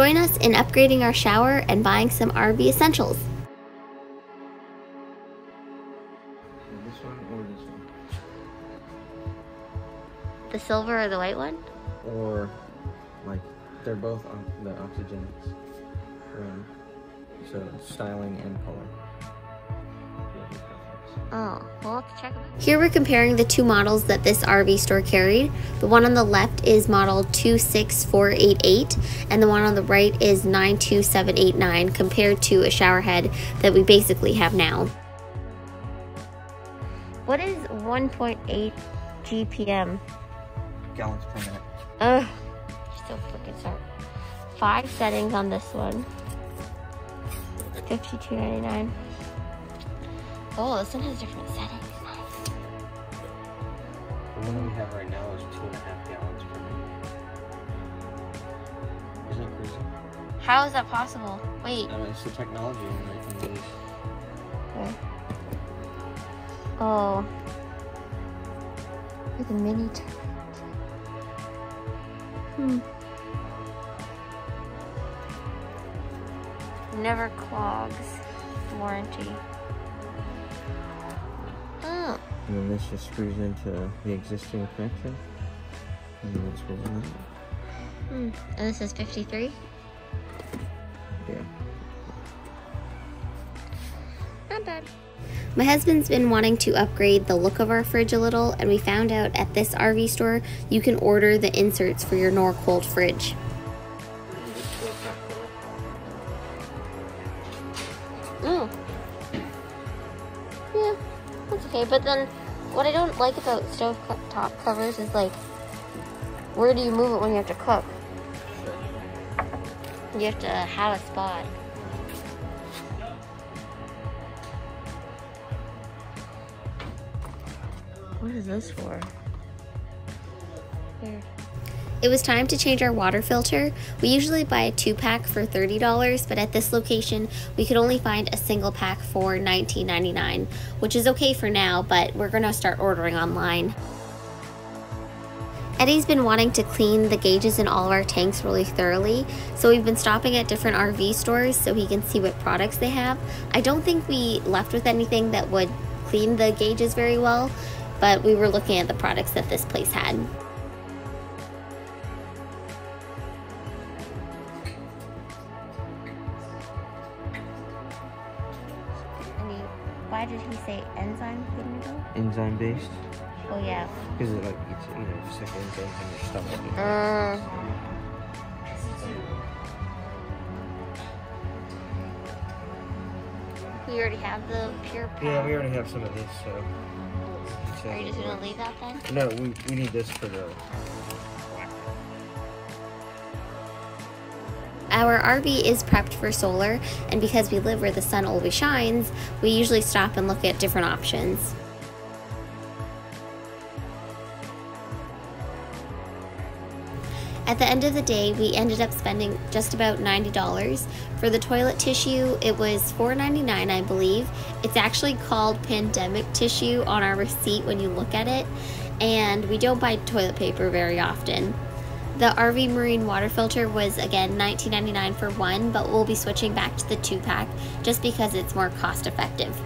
Join us in upgrading our shower and buying some RV essentials. This one or this one? The silver or the white one? Or like they're both on the oxygen. Um, so styling and color. Oh, we'll have to check them out. Here we're comparing the two models that this RV store carried. The one on the left is model 26488 and the one on the right is 92789 compared to a shower head that we basically have now. What is 1.8 GPM? Gallons per minute. Ugh, so freaking sorry. Five settings on this one. 52.99. Oh, this one has different settings. Nice. The one we have right now is two and a half gallons per minute. Isn't it crazy? How is that possible? Wait. I mean, it's the technology. Okay. Oh. With a mini Hmm. Never clogs. Warranty. And then this just screws into the existing connection. And then it's rolling out. Hmm. And this is 53? Yeah. Not bad. My husband's been wanting to upgrade the look of our fridge a little, and we found out at this RV store you can order the inserts for your Norcold fridge. What I don't like about stove co- top covers is like, where do you move it when you have to cook? You have to have a spot. What is this for? Weird. It was time to change our water filter. We usually buy a two pack for $30, but at this location, we could only find a single pack for $19.99, which is okay for now, but we're gonna start ordering online. Eddie's been wanting to clean the gauges in all of our tanks really thoroughly, so we've been stopping at different RV stores so he can see what products they have. I don't think we left with anything that would clean the gauges very well, but we were looking at the products that this place had. Why did he say enzyme vinegar? Enzyme based. Oh yeah. Because it like it's you know just like enzymes in your stomach. you know. Uh, we already have the pure powder. yeah, we already have some of this, so. Are you just gonna leave that then? No, we, we need this for the. Our RV is prepped for solar, and because we live where the sun always shines, we usually stop and look at different options. At the end of the day, we ended up spending just about $90. For the toilet tissue, it was $4.99, I believe. It's actually called pandemic tissue on our receipt when you look at it, and we don't buy toilet paper very often. The RV Marine water filter was again $19.99 for one, but we'll be switching back to the two pack just because it's more cost effective.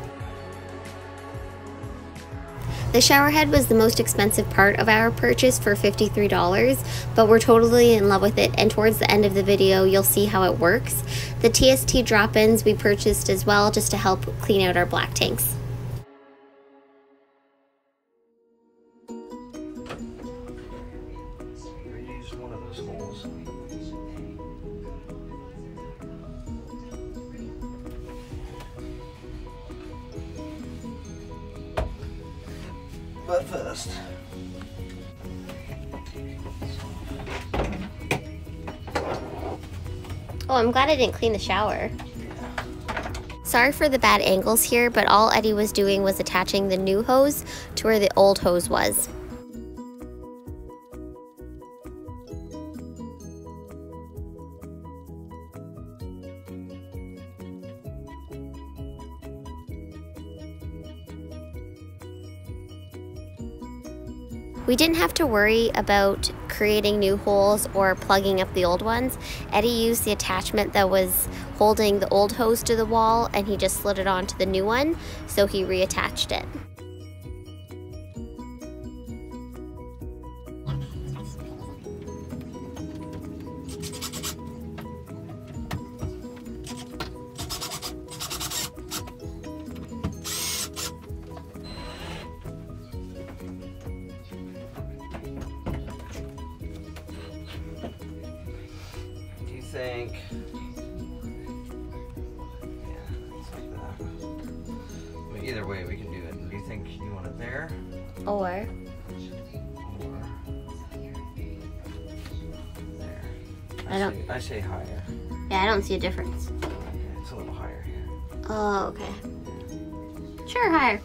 The shower head was the most expensive part of our purchase for $53, but we're totally in love with it and towards the end of the video you'll see how it works. The TST drop-ins we purchased as well just to help clean out our black tanks. But first. Oh, I'm glad I didn't clean the shower. Sorry for the bad angles here, but all Eddie was doing was attaching the new hose to where the old hose was. We didn't have to worry about creating new holes or plugging up the old ones. Eddie used the attachment that was holding the old hose to the wall and he just slid it onto the new one, so he reattached it. Think. Yeah, it's like that. But either way, we can do it. Do you think you want it there? Oh, or? Or there? I don't- Say, I say higher. Yeah, I don't see a difference. Okay, it's a little higher here. Oh, okay. Sure, higher.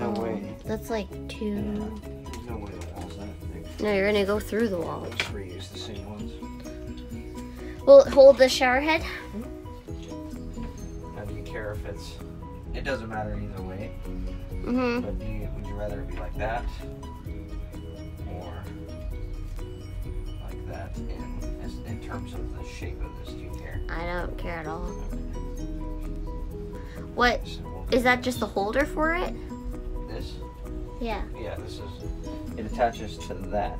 No Oh, way. That's like Yeah, two. there's no way the wall's that thick. No, you're gonna go through the wall. Let's reuse the same ones. Will it hold the shower head? Now, do you care if it's? It doesn't matter either way. Mm-hmm. But do you, would you rather it be like that or like that in as- in terms of the shape of this? Do you care? I don't care at all. What So we'll do is that? Just the holder for it? This? Yeah. Yeah, this is. It attaches to that,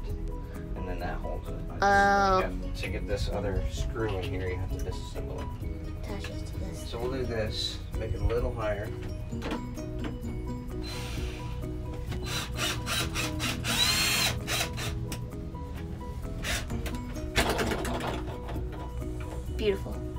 and then that holds it. Oh. To get this other screw in here, you have to disassemble it. Attaches to this. So we'll do this. Make it a little higher. Beautiful.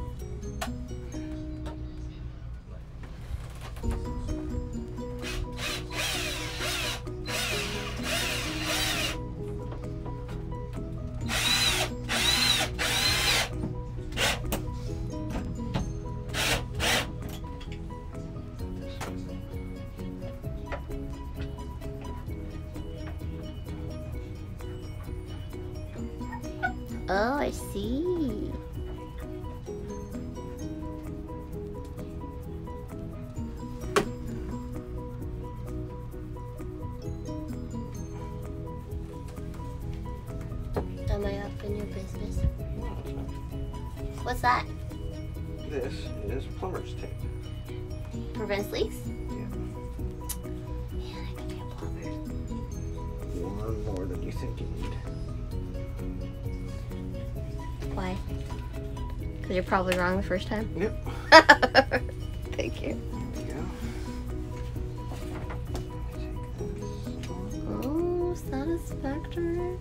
Oh, I see. Am I up in your business? What's that? This is plumber's tape. Prevents leaks? Yeah. Man, I could be a plumber. One more than you think you need. Why? Because you're probably wrong the first time. Yep. Thank you. There you go. Oh, satisfactory.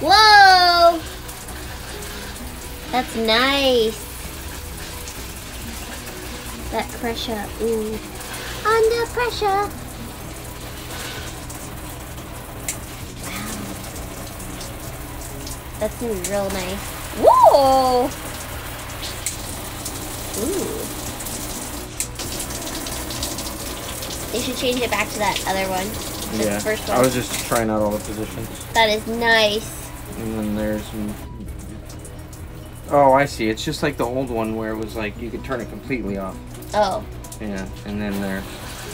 Whoa! That's nice. That pressure, ooh. Under pressure. Wow. That's real nice. Whoa! Ooh. You should change it back to that other one. The Yeah. first one. I was just trying out all the positions. That is nice. And then there's. Oh, I see. It's just like the old one where it was like you could turn it completely off. Oh, Yeah. And then there.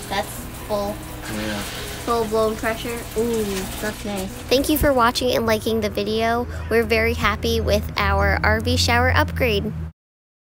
that's full. Yeah. full blown pressure. Ooh, that's nice. Thank you for watching and liking the video. We're very happy with our RV shower upgrade.